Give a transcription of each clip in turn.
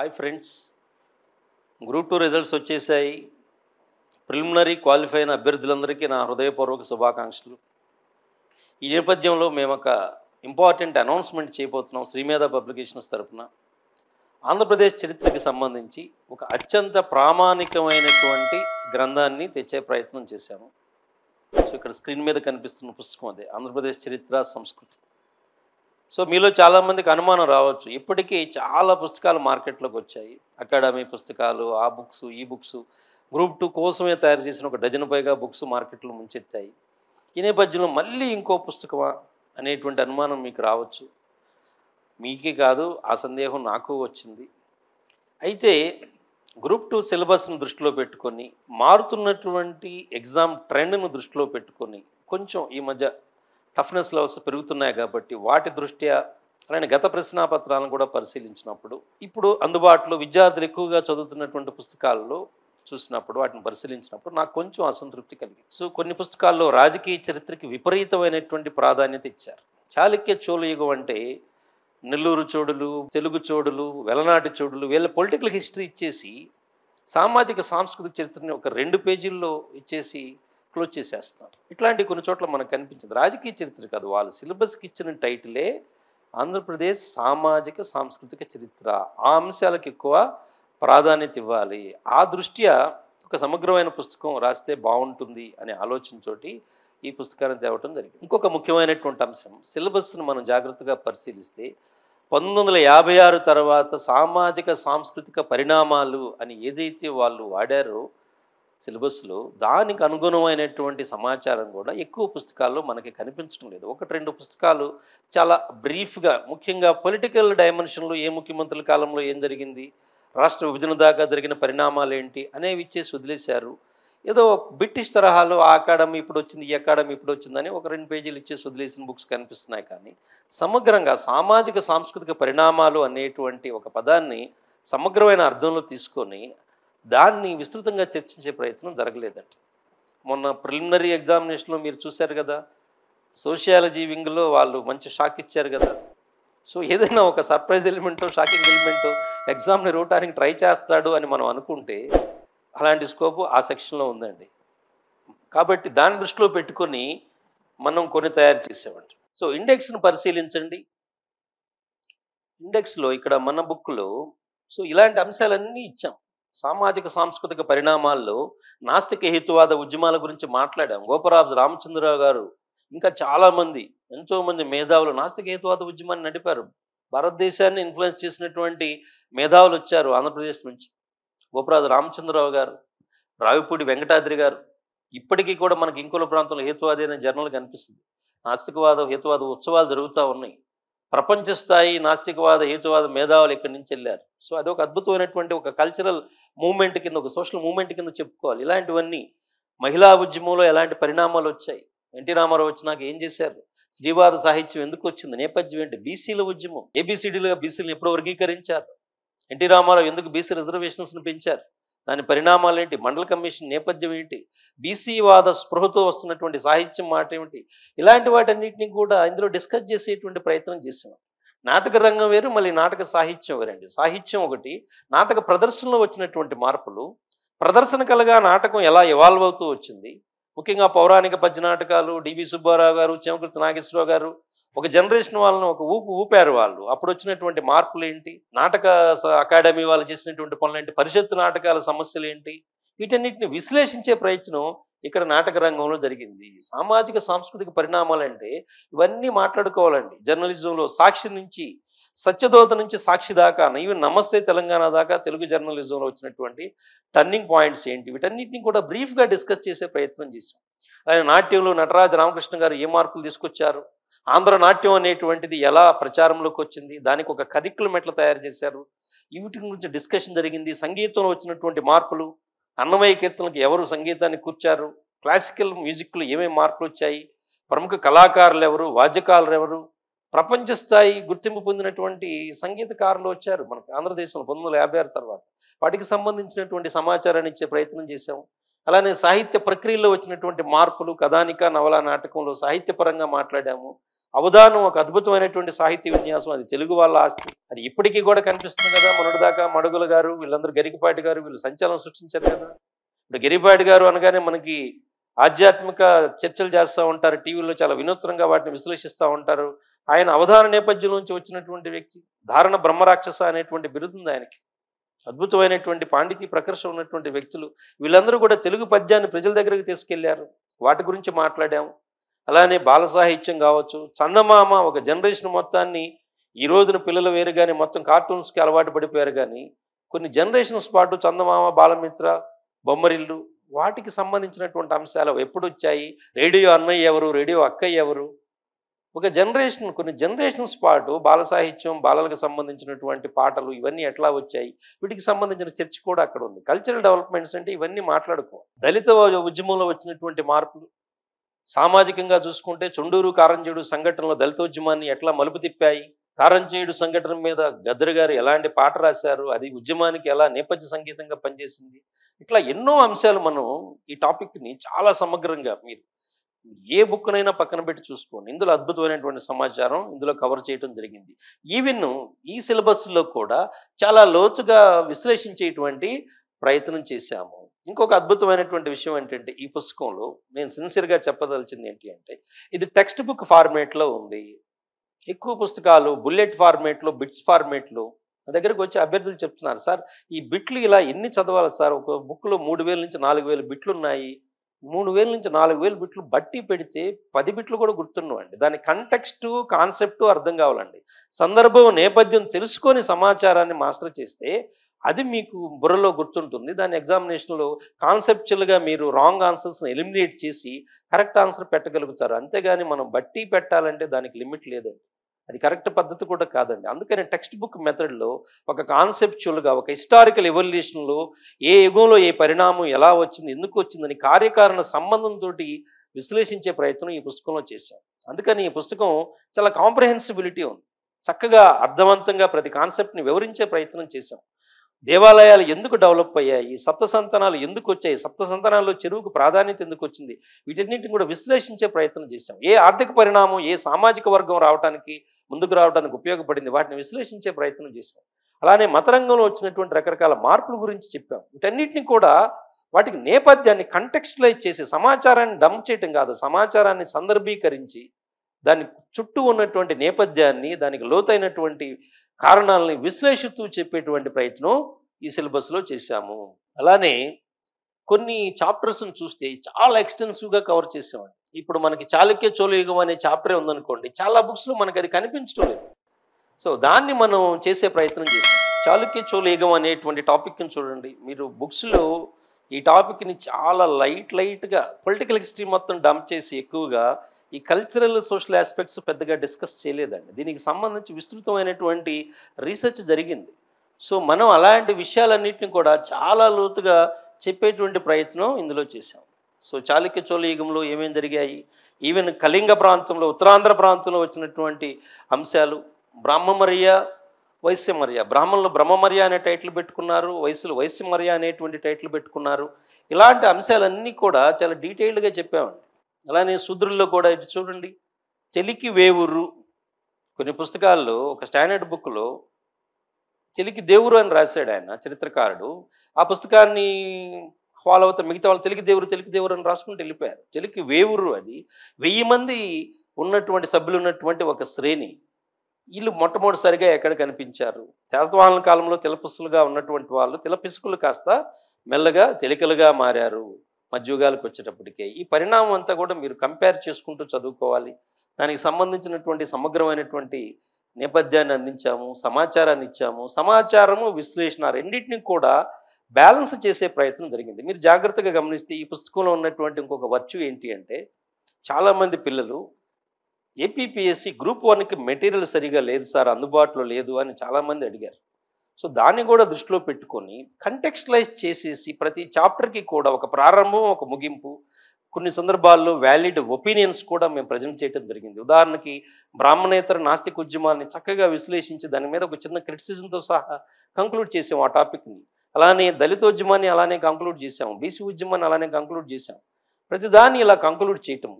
Hi friends group two results వచ్చేసాయి. Preliminary qualify అయిన అభ్యర్థులందరికీ నా హృదయపూర్వక శుభాకాంక్షలు. ఈ నేపథ్యంలో మేము ఒక ఇంపార్టెంట్ అనౌన్స్మెంట్ చేయబోతున్నాం శ్రీమేధ పబ్లికేషన్స్ తరఫున ఆంధ్రప్రదేశ్ చరిత్రకి సంబంధించి ఒక అత్యంత ప్రామాణికమైనటువంటి గ్రంథాన్ని తెచ్చే ప్రయత్నం చేశాము. సో ఇక్కడ స్క్రీన్ మీద కనిపిస్తున్న పుస్తకం అదే. ఆంధ్రప్రదేశ్ చరిత్ర సంస్కృతి. సో మీలో చాలామందికి అనుమానం రావచ్చు. ఇప్పటికీ చాలా పుస్తకాలు మార్కెట్లోకి వచ్చాయి. అకాడమీ పుస్తకాలు ఆ బుక్స్ ఈ బుక్స్. గ్రూప్ టూ కోసమే తయారు చేసిన ఒక డజన్ పైగా బుక్స్ మార్కెట్లో ముంచెత్తాయి. ఈ నేపథ్యంలో మళ్ళీ ఇంకో పుస్తకమా అనేటువంటి అనుమానం మీకు రావచ్చు. మీకే కాదు ఆ సందేహం నాకు వచ్చింది. అయితే గ్రూప్ టూ సిలబస్ను దృష్టిలో పెట్టుకొని మారుతున్నటువంటి ఎగ్జామ్ ట్రెండ్ను దృష్టిలో పెట్టుకొని కొంచెం ఈ మధ్య టఫ్నెస్ లెవెల్స్ పెరుగుతున్నాయి కాబట్టి వాటి దృష్ట్యా అలానే గత ప్రశ్నాపత్రాలను కూడా పరిశీలించినప్పుడు ఇప్పుడు అందుబాటులో విద్యార్థులు ఎక్కువగా చదువుతున్నటువంటి పుస్తకాల్లో చూసినప్పుడు వాటిని పరిశీలించినప్పుడు నాకు కొంచెం అసంతృప్తి కలిగింది. సో కొన్ని పుస్తకాల్లో రాజకీయ చరిత్రకి విపరీతమైనటువంటి ప్రాధాన్యత ఇచ్చారు. చాళుక్య చోళయుగం అంటే నెల్లూరు చోడులు తెలుగు చోడులు వెలనాటి చోడులు వీళ్ళ పొలిటికల్ హిస్టరీ ఇచ్చేసి సామాజిక సాంస్కృతిక చరిత్రని ఒక రెండు పేజీల్లో ఇచ్చేసి క్లోజ్ చేసేస్తున్నారు. ఇట్లాంటి కొన్ని చోట్ల మనకు కనిపించింది. రాజకీయ చరిత్ర కాదు వాళ్ళు సిలబస్కి ఇచ్చిన టైటిలే ఆంధ్రప్రదేశ్ సామాజిక సాంస్కృతిక చరిత్ర. ఆ అంశాలకు ఎక్కువ ప్రాధాన్యత ఇవ్వాలి. ఆ దృష్ట్యా ఒక సమగ్రమైన పుస్తకం రాస్తే బాగుంటుంది అనే ఆలోచనతోటి ఈ పుస్తకాన్ని తేవటం జరిగింది. ఇంకొక ముఖ్యమైనటువంటి అంశం సిలబస్ను మనం జాగ్రత్తగా పరిశీలిస్తే పంతొమ్మిది యాభై ఆరు తర్వాత సామాజిక సాంస్కృతిక పరిణామాలు అని ఏదైతే వాళ్ళు వాడారో సిలబస్లో దానికి అనుగుణమైనటువంటి సమాచారం కూడా ఎక్కువ పుస్తకాల్లో మనకి కనిపించడం లేదు. ఒకటి రెండు పుస్తకాలు చాలా బ్రీఫ్గా ముఖ్యంగా పొలిటికల్ డైమెన్షన్లో ఏ ముఖ్యమంత్రుల కాలంలో ఏం జరిగింది రాష్ట్ర విభజన దాకా జరిగిన పరిణామాలు ఏంటి అనేవి ఇచ్చేసి వదిలేశారు. ఏదో బ్రిటిష్ తరహాలో ఆ అకాడమీ ఇప్పుడు వచ్చింది ఈ అకాడమీ ఇప్పుడు వచ్చిందని ఒక రెండు పేజీలు ఇచ్చేసి వదిలేసిన బుక్స్ కనిపిస్తున్నాయి. కానీ సమగ్రంగా సామాజిక సాంస్కృతిక పరిణామాలు అనేటువంటి ఒక పదాన్ని సమగ్రమైన అర్థంలో తీసుకొని దాన్ని విస్తృతంగా చర్చించే ప్రయత్నం జరగలేదంట మొన్న ప్రిలిమినరీ ఎగ్జామినేషన్లో మీరు చూశారు కదా సోషియాలజీ వింగ్లో వాళ్ళు మంచి షాక్ ఇచ్చారు కదా. సో ఏదైనా ఒక సర్ప్రైజ్ ఎలిమెంటో షాకింగ్ ఎలిమెంటో ఎగ్జామ్ని రూటానికి ట్రై చేస్తాడు అని మనం అనుకుంటే అలాంటి స్కోపు ఆ సెక్షన్లో ఉందండి. కాబట్టి దాని దృష్టిలో పెట్టుకొని మనం కొన్ని తయారు చేసామండి సో ఇండెక్స్ను పరిశీలించండి. ఇండెక్స్లో ఇక్కడ మన బుక్లో సో ఇలాంటి అంశాలన్నీ ఇచ్చాం. సామాజిక సాంస్కృతిక పరిణామాల్లో నాస్తిక హేతువాద ఉద్యమాల గురించి మాట్లాడాం. గోపరాజు రామచంద్రరావు గారు. ఇంకా చాలామంది ఎంతోమంది మేధావులు నాస్తిక హేతువాద ఉద్యమాన్ని నడిపారు. భారతదేశాన్ని ఇన్ఫ్లుయెన్స్ చేసినటువంటి మేధావులు వచ్చారు ఆంధ్రప్రదేశ్ నుంచి. గోపరాజు రామచంద్రరావు గారు రావిపూడి వెంకటాద్రి గారు. ఇప్పటికీ కూడా మనకి ఇంకోల ప్రాంతంలో హేతువాది అనే జర్నల్ కనిపిస్తుంది. నాస్తికవాద హేతువాద ఉత్సవాలు జరుగుతూ ఉన్నాయి. ప్రపంచ స్థాయి నాస్తికవాద హేతువాద మేధావులు ఇక్కడి నుంచి వెళ్ళారు. సో అదొక అద్భుతమైనటువంటి ఒక కల్చరల్ మూమెంట్ కింద ఒక సోషల్ మూమెంట్ కింద చెప్పుకోవాలి. ఇలాంటివన్నీ మహిళా ఉద్యమంలో ఎలాంటి పరిణామాలు వచ్చాయి? ఎన్టీ రామారావు వచ్చినాక ఏం చేశారు? స్త్రీవాద సాహిత్యం ఎందుకు వచ్చింది? నేపథ్యం ఏంటి? బీసీల ఉద్యమం. ఏబీసీడీలుగా బీసీలను ఎప్పుడు వర్గీకరించారు. ఎన్టీ రామారావు ఎందుకు బీసీ రిజర్వేషన్స్ను పెంచారు? దాని పరిణామాలు ఏంటి మండల కమిషన్ నేపథ్యం ఏంటి? బీసీ వాద స్పృహతో వస్తున్నటువంటి సాహిత్యం మాట ఏమిటి? ఇలాంటి వాటన్నిటిని కూడా ఇందులో డిస్కస్ చేసేటువంటి ప్రయత్నం చేసాం నాటక రంగం వేరు మళ్ళీ నాటక సాహిత్యం వేరండి. సాహిత్యం ఒకటి నాటక ప్రదర్శనలో వచ్చినటువంటి మార్పులు ప్రదర్శన కలగా నాటకం ఎలా ఇవాల్వ్ అవుతూ వచ్చింది? ముఖ్యంగా పౌరాణిక పద్య నాటకాలు డివి సుబ్బారావు గారు చెమకృతి నాగేశ్వరరావు గారు ఒక జనరేషన్ వాళ్ళని ఒక ఊపు ఊపారు వాళ్ళు. అప్పుడు వచ్చినటువంటి మార్పులు ఏంటి? నాటక అకాడమీ వాళ్ళు చేసినటువంటి పనులు ఏంటి? పరిషత్తు నాటకాల సమస్యలు ఏంటి? వీటన్నిటిని విశ్లేషించే ప్రయత్నం ఇక్కడ నాటక రంగంలో జరిగింది. సామాజిక సాంస్కృతిక పరిణామాలు అంటే ఇవన్నీ మాట్లాడుకోవాలండి. జర్నలిజంలో సాక్షి నుంచి సత్యదోత నుంచి సాక్షి దాకా ఈవెన్ నమస్తే తెలంగాణ దాకా తెలుగు జర్నలిజంలో వచ్చినటువంటి టర్నింగ్ పాయింట్స్ ఏంటి? వీటన్నిటిని కూడా బ్రీఫ్గా డిస్కస్ చేసే ప్రయత్నం చేశాం. ఆయన నాట్యంలో నటరాజ రామకృష్ణ గారు ఏ మార్పులు తీసుకొచ్చారు? ఆంధ్ర నాట్యం అనేటువంటిది ఎలా ప్రచారంలోకి వచ్చింది దానికి ఒక కరికులం ఎట్లా తయారు చేశారు వీటి గురించి డిస్కషన్ జరిగింది సంగీతంలో వచ్చినటువంటి మార్పులు అన్నమయ్య కీర్తనలకు ఎవరు సంగీతాన్ని కూర్చారు క్లాసికల్ మ్యూజిక్లో ఏమేమి మార్పులు వచ్చాయి ప్రముఖ కళాకారులు ఎవరు వాద్యకారులు ఎవరు ప్రపంచ స్థాయి గుర్తింపు పొందినటువంటి సంగీతకారులు వచ్చారు మనకు ఆంధ్రదేశంలో పంతొమ్మిది వందల యాభై ఆరు తర్వాత. వాటికి సంబంధించినటువంటి సమాచారాన్ని ఇచ్చే ప్రయత్నం చేశాము. అలానే సాహిత్య ప్రక్రియలో వచ్చినటువంటి మార్పులు కథానిక నవల నాటకంలో సాహిత్యపరంగా మాట్లాడాము. అవధానం ఒక అద్భుతమైనటువంటి సాహిత్య విన్యాసం అది తెలుగు వాళ్ళ ఆస్తి. అది ఇప్పటికీ కూడా కనిపిస్తుంది కదా మొన్నటిదాకా మడుగుల గారు వీళ్ళందరూ గరికపాటి గారు వీళ్ళు సంచలనం సృష్టించారు కదా. ఇప్పుడు గిరిపాటి గారు అనగానే మనకి ఆధ్యాత్మిక చర్చలు చేస్తూ ఉంటారు టీవీలో చాలా వినూత్నంగా వాటిని విశ్లేషిస్తూ ఉంటారు. ఆయన అవధాన నేపథ్యం నుంచి వచ్చినటువంటి వ్యక్తి ధారణ బ్రహ్మరాక్షస అనేటువంటి బిరుదుంది ఆయనకి. అద్భుతమైనటువంటి పాండితీ ప్రకర్ష ఉన్నటువంటి వ్యక్తులు. వీళ్ళందరూ కూడా తెలుగు పద్యాన్ని ప్రజల దగ్గరికి తీసుకెళ్ళారు. వాటి గురించి మాట్లాడాము. అలానే బాల సాహిత్యం కావచ్చు చందమామ ఒక జనరేషన్ మొత్తాన్ని ఈ రోజున పిల్లలు వేరు కానీ మొత్తం కార్టూన్స్కి అలవాటు పడిపోయారు కానీ కొన్ని జనరేషన్స్ పాటు చందమామ బాలమిత్ర బొమ్మరిల్లు వాటికి సంబంధించినటువంటి అంశాలు ఎప్పుడు వచ్చాయి రేడియో అన్నయ్య ఎవరు? రేడియో అక్కయ్య ఎవరు? ఒక జనరేషన్ కొన్ని జనరేషన్స్ పాటు బాల సాహిత్యం బాలలకు సంబంధించినటువంటి పాటలు ఇవన్నీ ఎట్లా వచ్చాయి? వీటికి సంబంధించిన చర్చ కూడా అక్కడ ఉంది. కల్చరల్ డెవలప్మెంట్స్ అంటే ఇవన్నీ మాట్లాడుకో దళిత ఉద్యమంలో వచ్చినటువంటి మార్పులు సామాజికంగా చూసుకుంటే చుండూరు కారంజేడు సంఘటనలో దళితోద్యమాన్ని ఎట్లా మలుపు తిప్పాయి? కారంచేయుడు సంఘటన మీద గద్దర్ గారు ఎలాంటి పాట రాశారు? అది ఉద్యమానికి ఎలా నేపథ్య సంగీతంగా పనిచేసింది? ఇట్లా ఎన్నో అంశాలు మనం ఈ టాపిక్ని చాలా సమగ్రంగా మీరు ఏ బుక్నైనా పక్కన పెట్టి చూసుకోండి. ఇందులో అద్భుతమైనటువంటి సమాచారం ఇందులో కవర్ చేయడం జరిగింది. ఈవెన్ ఈ సిలబస్లో కూడా చాలా లోతుగా విశ్లేషించేటువంటి ప్రయత్నం చేశాము. ఇంకొక అద్భుతమైనటువంటి విషయం ఏంటంటే ఈ పుస్తకంలో నేను సిన్సియర్గా చెప్పదలిచింది ఏంటి అంటే ఇది టెక్స్ట్ బుక్ ఫార్మేట్లో ఉంది. ఎక్కువ పుస్తకాలు బుల్లెట్ ఫార్మేట్లో బిట్స్ ఫార్మేట్లో నా దగ్గరకు వచ్చి అభ్యర్థులు చెప్తున్నారు సార్ ఈ బిట్లు ఇలా ఎన్ని చదవాలి సార్? ఒక బుక్లో మూడు వేల నుంచి నాలుగు వేలు బిట్లు ఉన్నాయి. మూడు వేల నుంచి నాలుగు వేలు బిట్లు బట్టి పెడితే పది బిట్లు కూడా గుర్తున్నవండి దాని కంటెక్స్ట్ కాన్సెప్ట్ అర్థం కావాలండి. సందర్భం నేపథ్యం తెలుసుకొని సమాచారాన్ని మాస్టర్ చేస్తే అది మీకు బుర్రలో గుర్తుంటుంది. దాని ఎగ్జామినేషన్లో కాన్సెప్చువల్గా మీరు రాంగ్ ఆన్సర్స్ని ఎలిమినేట్ చేసి కరెక్ట్ ఆన్సర్ పెట్టగలుగుతారు. అంతేగాని మనం బట్టి పెట్టాలంటే దానికి లిమిట్ లేదండి. అది కరెక్ట్ పద్ధతి కూడా కాదండి. అందుకని టెక్స్ట్ బుక్ మెథడ్లో ఒక కాన్సెప్చువల్గా ఒక హిస్టారికల్ ఎవల్యూషన్లో ఏ యుగంలో ఏ పరిణామం ఎలా వచ్చింది ఎందుకు వచ్చిందని కార్యకారణ సంబంధంతో విశ్లేషించే ప్రయత్నం ఈ పుస్తకంలో చేశాం. అందుకని ఈ పుస్తకం చాలా కాంప్రహెన్సిబిలిటీ ఉంది. చక్కగా అర్థవంతంగా ప్రతి కాన్సెప్ట్ని వివరించే ప్రయత్నం చేశాం. దేవాలయాలు ఎందుకు డెవలప్ అయ్యాయి? సప్త సంతానాలు ఎందుకు వచ్చాయి? సప్త సంతానాల్లో చెరువుకు ప్రాధాన్యత ఎందుకు వచ్చింది? వీటన్నింటిని కూడా విశ్లేషించే ప్రయత్నం చేశాం. ఏ ఆర్థిక పరిణామం ఏ సామాజిక వర్గం రావడానికి ముందుకు రావడానికి ఉపయోగపడింది? వాటిని విశ్లేషించే ప్రయత్నం చేశాం. అలానే మతరంగంలో వచ్చినటువంటి రకరకాల మార్పుల గురించి చెప్పాం. వీటన్నిటిని కూడా వాటికి నేపథ్యాన్ని కంటెక్స్టలైజ్ చేసి సమాచారాన్ని డంప్ చేయటం కాదు సమాచారాన్ని సందర్భీకరించి దాని చుట్టూ ఉన్నటువంటి నేపథ్యాన్ని దానికి లోతైనటువంటి కారణాలని విశ్లేషిస్తూ చెప్పేటువంటి ప్రయత్నం ఈ సిలబస్లో చేశాము. అలానే కొన్ని చాప్టర్స్ని చూస్తే చాలా ఎక్స్టెన్సివ్గా కవర్ చేసేవాడు ఇప్పుడు మనకి చాళుక్య చోళయుగం అనే చాప్టరే ఉందనుకోండి చాలా బుక్స్లో మనకి అది కనిపించడం లేదు. సో దాన్ని మనం చేసే ప్రయత్నం చేసాం చాళుక్య చోళయుగం అనేటువంటి టాపిక్ని చూడండి. మీరు బుక్స్లో ఈ టాపిక్ని చాలా లైట్ లైట్గా పొలిటికల్ హిస్టరీ మొత్తం డంప్ చేసి ఎక్కువగా ఈ కల్చరల్ సోషల్ ఆస్పెక్ట్స్ పెద్దగా డిస్కస్ చేయలేదండి. దీనికి సంబంధించి విస్తృతమైనటువంటి రీసెర్చ్ జరిగింది. సో మనం అలాంటి విషయాలన్నింటినీ కూడా చాలా లోతుగా చెప్పేటువంటి ప్రయత్నం ఇందులో చేశాం. సో చాళుక్య చోళ యుగంలో ఏమేమి జరిగాయి? ఈవెన్ కళింగ ప్రాంతంలో ఉత్తరాంధ్ర ప్రాంతంలో వచ్చినటువంటి అంశాలు బ్రాహ్మమర్య వైశ్యమర్య. బ్రాహ్మణులు బ్రహ్మమర్య అనే టైటిల్ పెట్టుకున్నారు వయసులు వైశ్యమర్య అనేటువంటి టైటిల్ పెట్టుకున్నారు. ఇలాంటి అంశాలన్నీ కూడా చాలా డీటెయిల్డ్గా చెప్పామండి. అలానే శూద్రుల్లో కూడా ఇటు చూడండి. చెలికి వేవురు కొన్ని పుస్తకాల్లో ఒక స్టాండర్డ్ బుక్లో చెలికి దేవురు అని రాశాడు ఆయన చరిత్రకారుడు. ఆ పుస్తకాన్ని ఫాలో అవుతా మిగతా వాళ్ళు తెలికి దేవుడు తెలికి దేవురు అని రాసుకుంటూ వెళ్ళిపోయారు. తెలికి వేవురు అది. వెయ్యి మంది ఉన్నటువంటి సభ్యులు ఉన్నటువంటి ఒక శ్రేణి. వీళ్ళు మొట్టమొదటిసారిగా ఎక్కడ కనిపించారు? శాతవాహన కాలంలో తిలపిసులుగా ఉన్నటువంటి వాళ్ళు తిలపిసుకులు కాస్త మెల్లగా తెలికలుగా మారారు. మధ్యయుగాలకు వచ్చేటప్పటికే ఈ పరిణామం అంతా కూడా మీరు కంపేర్ చేసుకుంటూ చదువుకోవాలి. దానికి సంబంధించినటువంటి సమగ్రమైనటువంటి నేపథ్యాన్ని అందించాము సమాచారాన్ని ఇచ్చాము సమాచారము విశ్లేషణ రెండింటిని కూడా బ్యాలెన్స్ చేసే ప్రయత్నం జరిగింది. మీరు జాగ్రత్తగా గమనిస్తే ఈ పుస్తకంలో ఉన్నటువంటి ఇంకొక వర్చు ఏంటి అంటే చాలామంది పిల్లలు ఏపీపీఎస్సి గ్రూప్ వన్కి మెటీరియల్ సరిగా లేదు సార్ అందుబాటులో లేదు అని చాలామంది అడిగారు. సో దాన్ని కూడా దృష్టిలో పెట్టుకొని కంటెక్స్టలైజ్ చేసేసి ప్రతి చాప్టర్కి కూడా ఒక ప్రారంభం ఒక ముగింపు కొన్ని సందర్భాల్లో వ్యాలిడ్ ఒపీనియన్స్ కూడా మేము ప్రజెంట్ చేయడం జరిగింది. ఉదాహరణకి బ్రాహ్మణేతర నాస్తిక ఉద్యమాన్ని చక్కగా విశ్లేషించి దాని మీద ఒక చిన్న క్రిటిసిజంతో సహా కంక్లూడ్ చేసాం ఆ టాపిక్ని అలానే దళితోద్యమాన్ని అలానే కంక్లూడ్ చేసాం బీసీ ఉద్యమాన్ని అలానే కంక్లూడ్ చేసాం. ప్రతిదాన్ని ఇలా కంక్లూడ్ చేయటం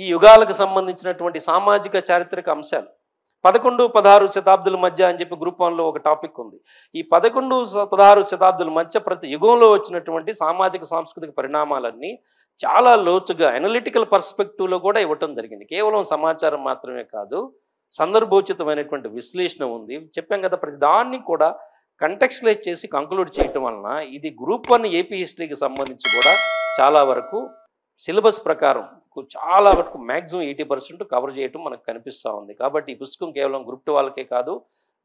ఈ యుగాలకు సంబంధించినటువంటి సామాజిక చారిత్రక అంశాలు పదకొండు పదహారు శతాబ్దుల మధ్య అని చెప్పి గ్రూప్ వన్లో ఒక టాపిక్ ఉంది. ఈ పదకొండు పదహారు శతాబ్దుల మధ్య ప్రతి యుగంలో వచ్చినటువంటి సామాజిక సాంస్కృతిక పరిణామాలన్నీ చాలా లోతుగా అనలిటికల్ పర్స్పెక్టివ్లో కూడా ఇవ్వటం జరిగింది. కేవలం సమాచారం మాత్రమే కాదు సందర్భోచితమైనటువంటి విశ్లేషణ ఉంది. చెప్పాం కదా ప్రతి దాన్ని కూడా కంటెక్స్లైజ్ చేసి కంక్లూడ్ చేయటం వలన ఇది గ్రూప్ వన్ ఏపీ హిస్టరీకి సంబంధించి కూడా చాలా వరకు సిలబస్ ప్రకారం చాలా వరకు మ్యాక్సిమం ఎయిటీ పర్సెంట్ కవర్ చేయటం మనకు కనిపిస్తూ ఉంది. కాబట్టి ఈ పుస్తకం కేవలం గ్రూప్ టూ వాళ్ళకే కాదు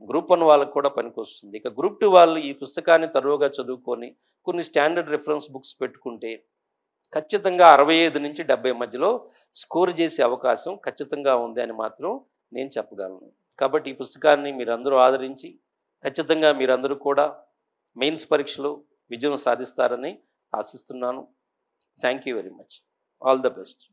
గ్రూప్ వన్ వాళ్ళకి కూడా పనికొస్తుంది. ఇక గ్రూప్ టూ వాళ్ళు ఈ పుస్తకాన్ని తరువుగా చదువుకొని కొన్ని స్టాండర్డ్ రిఫరెన్స్ బుక్స్ పెట్టుకుంటే ఖచ్చితంగా అరవై ఐదు నుంచి డెబ్బై మధ్యలో స్కోర్ చేసే అవకాశం ఖచ్చితంగా ఉంది అని మాత్రం నేను చెప్పగలను. కాబట్టి ఈ పుస్తకాన్ని మీరందరూ ఆదరించి ఖచ్చితంగా మీరందరూ కూడా మెయిన్స్ పరీక్షలో విజయం సాధిస్తారని ఆశిస్తున్నాను. Thank you very much. All the best.